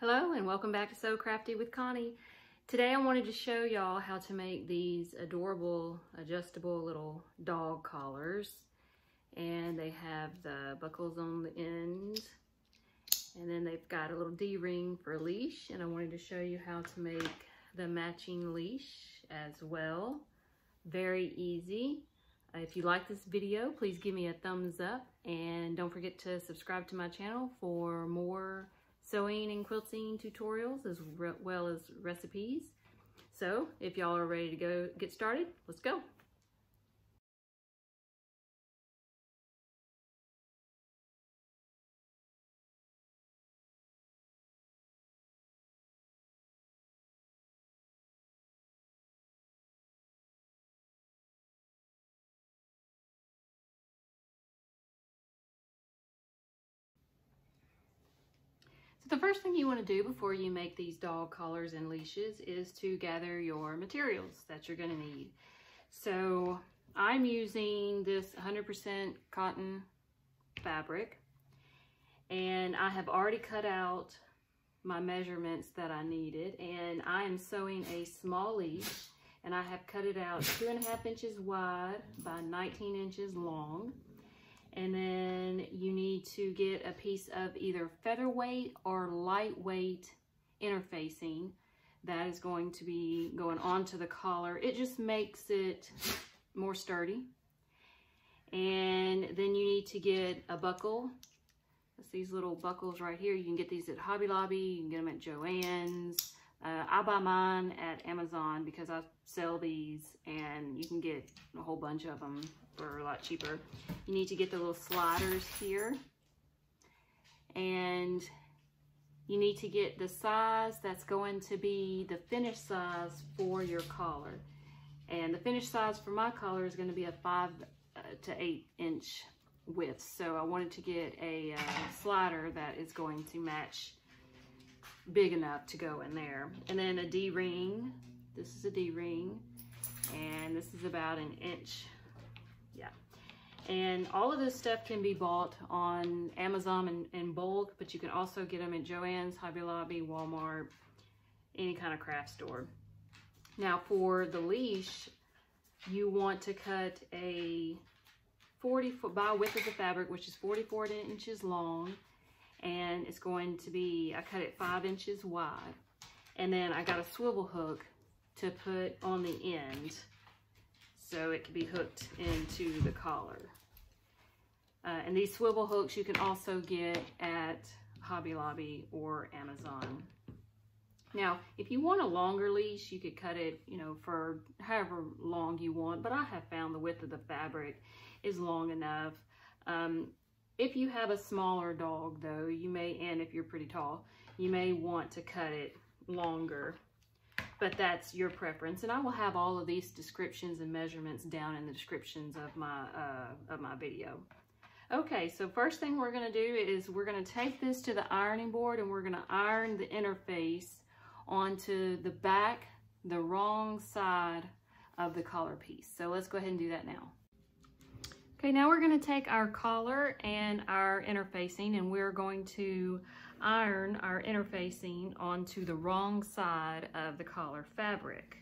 Hello and welcome back to Sew Craftie with Connie. Today I wanted to show y'all how to make these adorable adjustable little dog collars and they have the buckles on the ends and then they've got a little D-ring for a leash and I wanted to show you how to make the matching leash as well. Very easy. Uh, if you like this video, please give me a thumbs up and don't forget to subscribe to my channel for more sewing and quilting tutorials as well as recipes. So if y'all are ready to go get started, let's go. The first thing you want to do before you make these dog collars and leashes is to gather your materials that you're going to need. So I'm using this 100% cotton fabric and I have already cut out my measurements that I needed and I am sewing a small leash and I have cut it out two and a half inches wide by 19 inches long and then you need to get a piece of either featherweight or lightweight interfacing that is going to be going onto the collar. It just makes it more sturdy. And then you need to get a buckle. It's these little buckles right here. You can get these at Hobby Lobby. You can get them at Joann's. Uh, I buy mine at Amazon because I sell these and you can get a whole bunch of them for a lot cheaper. You need to get the little sliders here and you need to get the size that's going to be the finished size for your collar. And the finished size for my collar is going to be a five uh, to eight inch width. So I wanted to get a uh, slider that is going to match big enough to go in there. And then a D-ring. This is a D-ring. And this is about an inch. Yeah. And all of this stuff can be bought on Amazon in, in bulk, but you can also get them at Joann's, Hobby Lobby, Walmart, any kind of craft store. Now for the leash, you want to cut a 40 foot by width of the fabric, which is 44 inches long and it's going to be, I cut it five inches wide. And then I got a swivel hook to put on the end so it can be hooked into the collar. Uh, and these swivel hooks you can also get at Hobby Lobby or Amazon. Now, if you want a longer leash, you could cut it, you know, for however long you want, but I have found the width of the fabric is long enough. Um, if you have a smaller dog though, you may, and if you're pretty tall, you may want to cut it longer, but that's your preference. And I will have all of these descriptions and measurements down in the descriptions of my, uh, of my video. Okay, so first thing we're gonna do is we're gonna take this to the ironing board and we're gonna iron the interface onto the back, the wrong side of the collar piece. So let's go ahead and do that now. Okay, now we're gonna take our collar and our interfacing and we're going to iron our interfacing onto the wrong side of the collar fabric.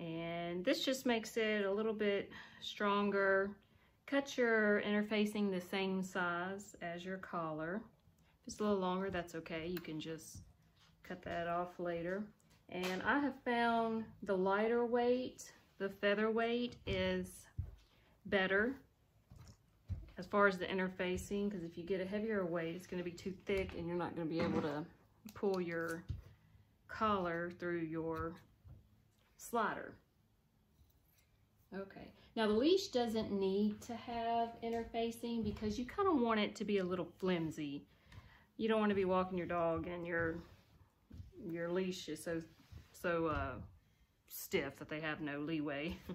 And this just makes it a little bit stronger. Cut your interfacing the same size as your collar. If it's a little longer, that's okay. You can just cut that off later. And I have found the lighter weight, the feather weight is better as far as the interfacing because if you get a heavier weight it's going to be too thick and you're not going to be able to pull your collar through your slider. Okay, now the leash doesn't need to have interfacing because you kind of want it to be a little flimsy. You don't want to be walking your dog and your your leash is so so uh, stiff that they have no leeway.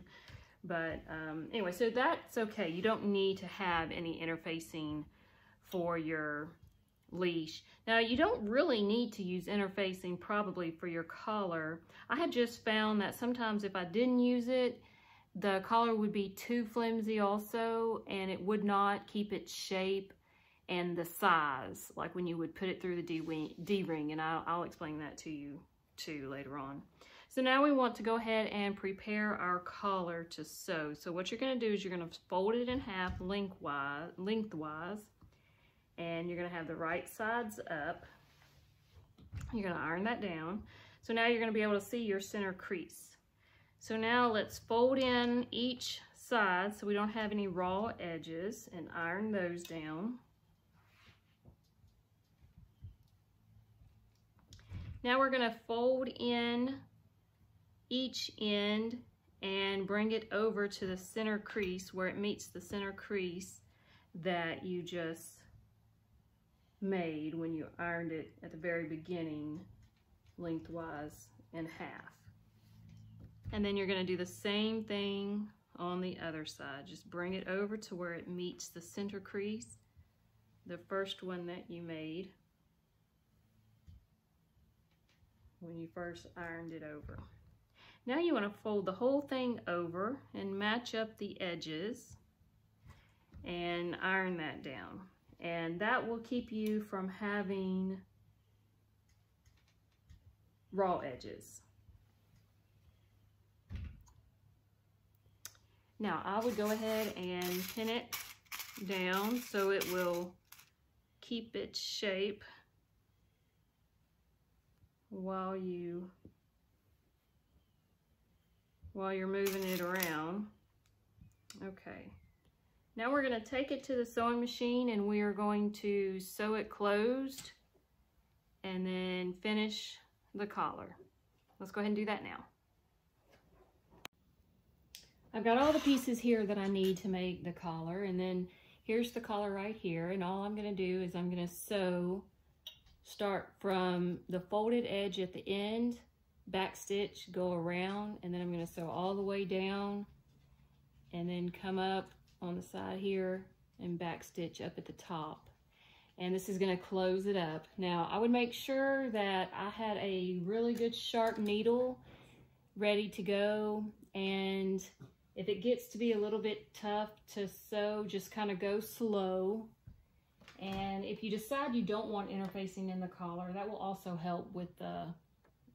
But um, anyway, so that's okay. You don't need to have any interfacing for your leash. Now, you don't really need to use interfacing probably for your collar. I have just found that sometimes if I didn't use it, the collar would be too flimsy also, and it would not keep its shape and the size, like when you would put it through the D-ring, and I'll, I'll explain that to you too later on. So now we want to go ahead and prepare our collar to sew. So what you're going to do is you're going to fold it in half lengthwise, lengthwise and you're going to have the right sides up. You're going to iron that down. So now you're going to be able to see your center crease. So now let's fold in each side so we don't have any raw edges and iron those down. Now we're going to fold in each end and bring it over to the center crease where it meets the center crease that you just made when you ironed it at the very beginning lengthwise in half. And then you're going to do the same thing on the other side. Just bring it over to where it meets the center crease, the first one that you made when you first ironed it over. Now you want to fold the whole thing over and match up the edges and iron that down. And that will keep you from having raw edges. Now I would go ahead and pin it down so it will keep its shape while you while you're moving it around. Okay. Now we're going to take it to the sewing machine and we are going to sew it closed and then finish the collar. Let's go ahead and do that now. I've got all the pieces here that I need to make the collar and then here's the collar right here and all I'm going to do is I'm going to sew start from the folded edge at the end back stitch go around and then I'm going to sew all the way down and then come up on the side here and back stitch up at the top. And this is going to close it up. Now I would make sure that I had a really good sharp needle ready to go and if it gets to be a little bit tough to sew just kind of go slow. And if you decide you don't want interfacing in the collar, that will also help with the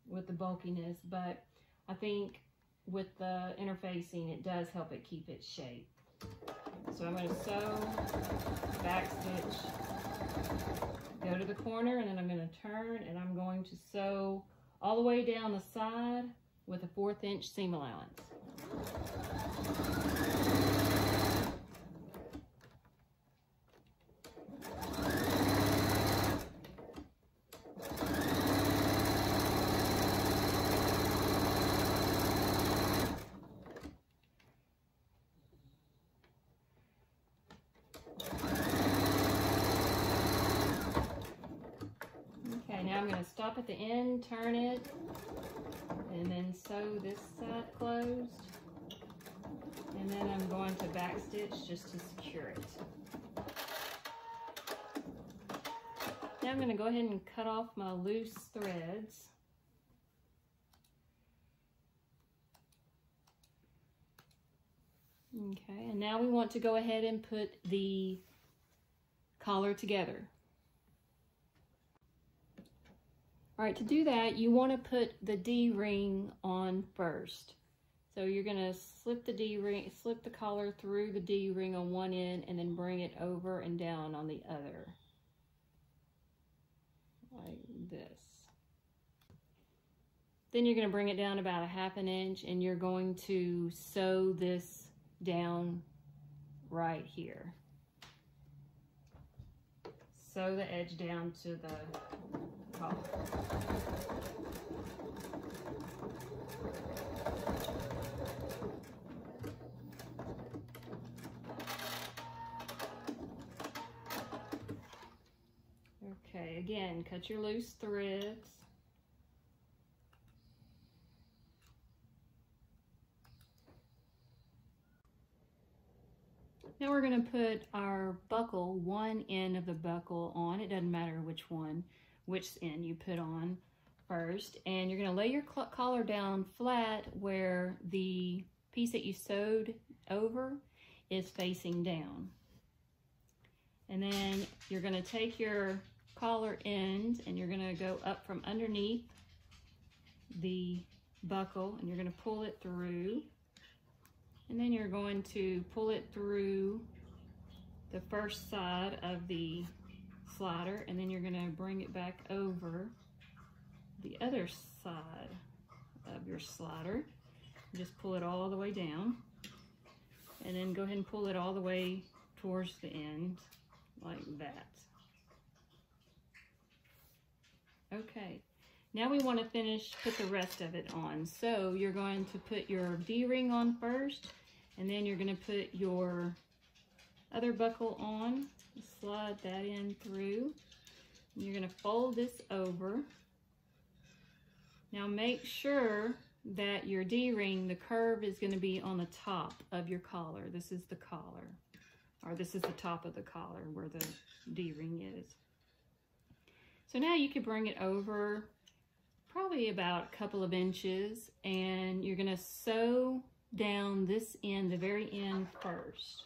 with the bulkiness. But I think with the interfacing, it does help it keep its shape. So I'm going to sew, back stitch, go to the corner, and then I'm going to turn, and I'm going to sew all the way down the side with a fourth inch seam allowance. I'm going to at the end, turn it, and then sew this side closed. And then I'm going to back stitch just to secure it. Now I'm going to go ahead and cut off my loose threads. Okay, and now we want to go ahead and put the collar together. All right, to do that, you want to put the D-ring on first. So you're going to slip the D-ring, slip the collar through the D-ring on one end and then bring it over and down on the other. Like this. Then you're going to bring it down about a half an inch and you're going to sew this down right here. Sew the edge down to the Okay, again, cut your loose threads. Now we're going to put our buckle, one end of the buckle on. It doesn't matter which one which end you put on first. And you're going to lay your collar down flat where the piece that you sewed over is facing down. And then you're gonna take your collar end and you're gonna go up from underneath the buckle and you're gonna pull it through. And then you're going to pull it through the first side of the slider and then you're gonna bring it back over the other side of your slider. Just pull it all the way down and then go ahead and pull it all the way towards the end like that. Okay, now we want to finish, put the rest of it on. So you're going to put your D-ring on first, and then you're going to put your other buckle on, slide that in through. You're going to fold this over. Now make sure that your D-ring, the curve is going to be on the top of your collar. This is the collar, or this is the top of the collar where the D-ring is. So now you could bring it over probably about a couple of inches and you're going to sew down this end, the very end first.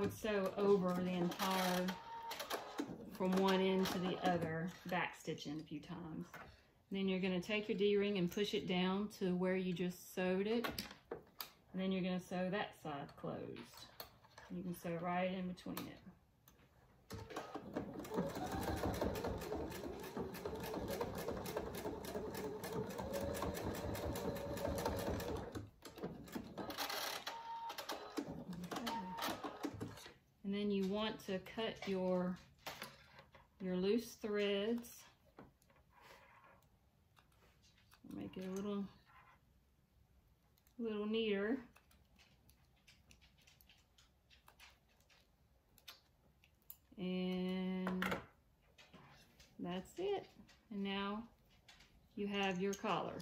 Would sew over the entire from one end to the other, back stitching a few times. Then you're going to take your D-ring and push it down to where you just sewed it. And then you're going to sew that side closed. You can sew right in between it. And then you want to cut your your loose threads. Make it a little, little neater. And that's it. And now you have your collar.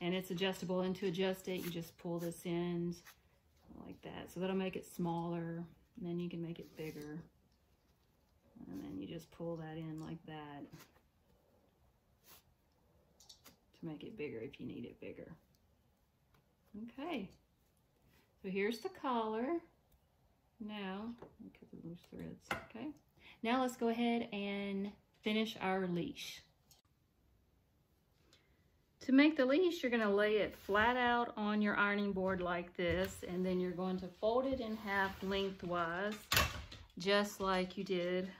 And it's adjustable, and to adjust it, you just pull this end like that. So that'll make it smaller, and then you can make it bigger. And then you just pull that in like that to make it bigger if you need it bigger. Okay, so here's the collar. Now, cut the loose threads, okay? Now let's go ahead and finish our leash. To make the leash, you're gonna lay it flat out on your ironing board like this, and then you're going to fold it in half lengthwise, just like you did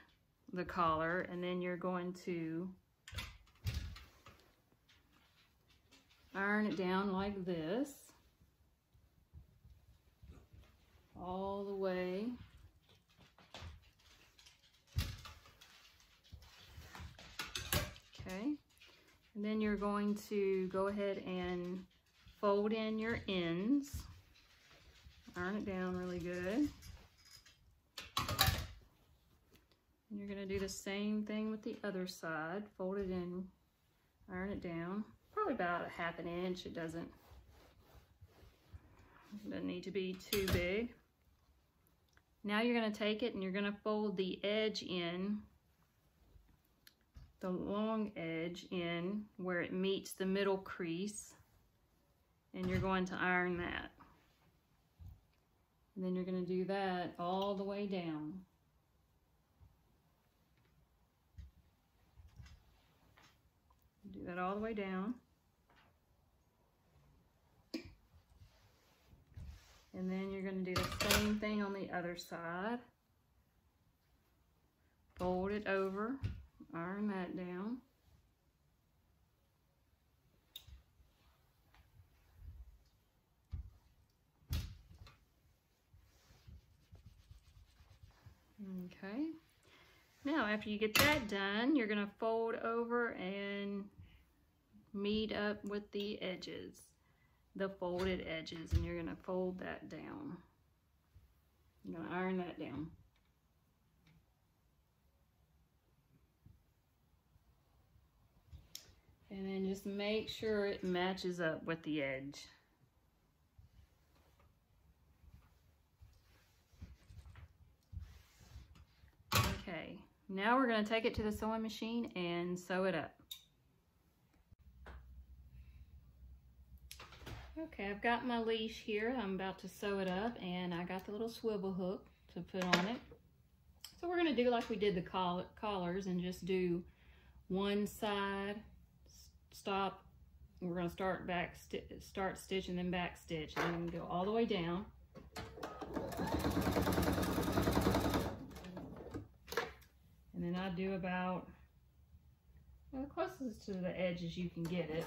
the collar and then you're going to iron it down like this all the way okay and then you're going to go ahead and fold in your ends iron it down really good And you're going to do the same thing with the other side. Fold it in, iron it down. Probably about a half an inch. It doesn't, doesn't need to be too big. Now you're going to take it and you're going to fold the edge in, the long edge in where it meets the middle crease. And you're going to iron that. And then you're going to do that all the way down. Do that all the way down. And then you're going to do the same thing on the other side. Fold it over, iron that down. Okay. Now, after you get that done, you're going to fold over and meet up with the edges, the folded edges, and you're gonna fold that down. You're gonna iron that down. And then just make sure it matches up with the edge. Okay, now we're going to take it to the sewing machine and sew it up. Okay, I've got my leash here. I'm about to sew it up and I got the little swivel hook to put on it. So we're going to do like we did the coll collars and just do one side, stop, we're going to start back, start stitch and then back stitch and then go all the way down. And then I do about well, closest to the edge as you can get it.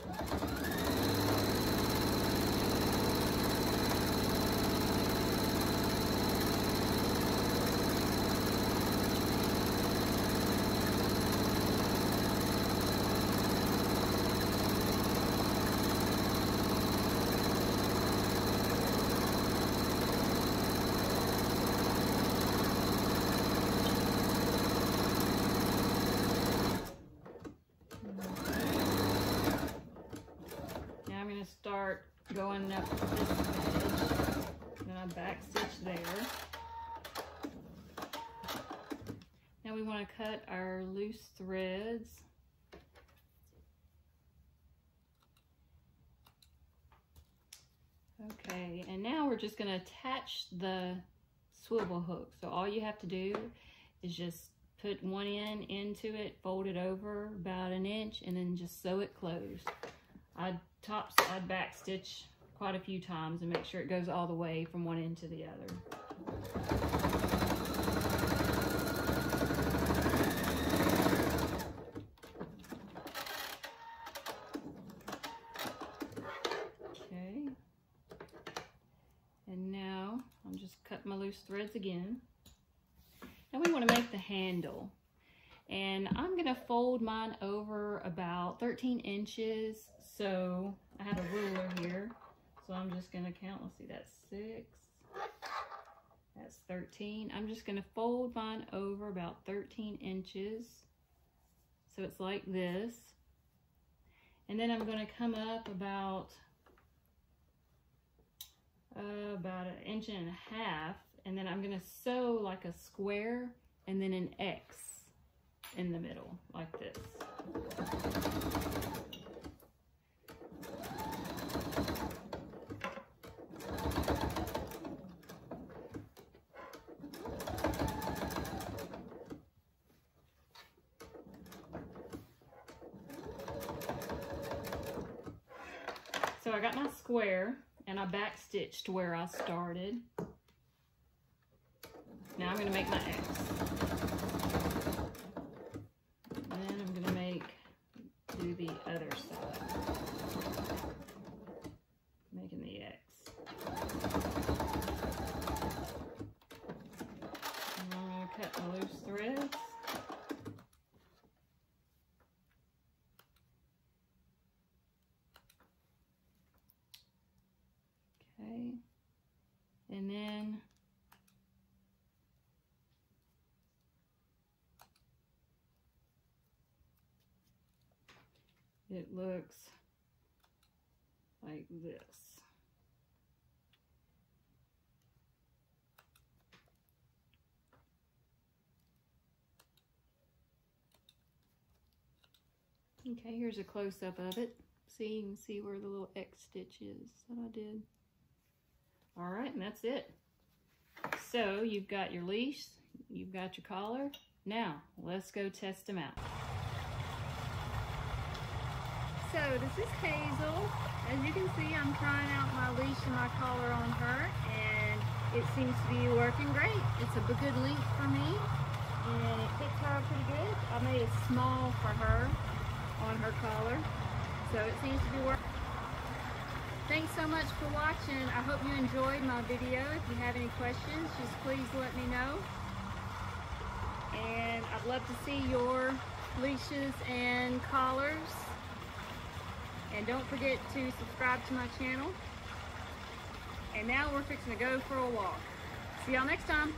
start going up. Then I back stitch there. Now we want to cut our loose threads. Okay, and now we're just going to attach the swivel hook. So all you have to do is just put one end into it, fold it over about an inch, and then just sew it closed. I top side back stitch quite a few times and make sure it goes all the way from one end to the other. Okay. And now I'm just cutting my loose threads again. Now we want to make the handle. And I'm going to fold mine over about 13 inches so I have a ruler here. So I'm just going to count. Let's see, that's six. That's 13. I'm just going to fold mine over about 13 inches. So it's like this. And then I'm going to come up about uh, about an inch and a half. And then I'm going to sew like a square and then an X in the middle like this. So I got my square and I back stitched where I started. Now I'm going to make my X. And then I'm going to make, do the other side. Making the X. And I'm going to cut my loose threads. Okay. And then it looks like this. Okay, here's a close-up of it. See, you can see where the little X stitch is that I did. All right, and that's it. So you've got your leash, you've got your collar. Now, let's go test them out. So this is Hazel. As you can see, I'm trying out my leash and my collar on her, and it seems to be working great. It's a good length for me, and it fits her pretty good. I made it small for her on her collar, so it seems to be working. Thanks so much for watching. I hope you enjoyed my video. If you have any questions, just please let me know. And I'd love to see your leashes and collars. And don't forget to subscribe to my channel. And now we're fixing to go for a walk. See y'all next time.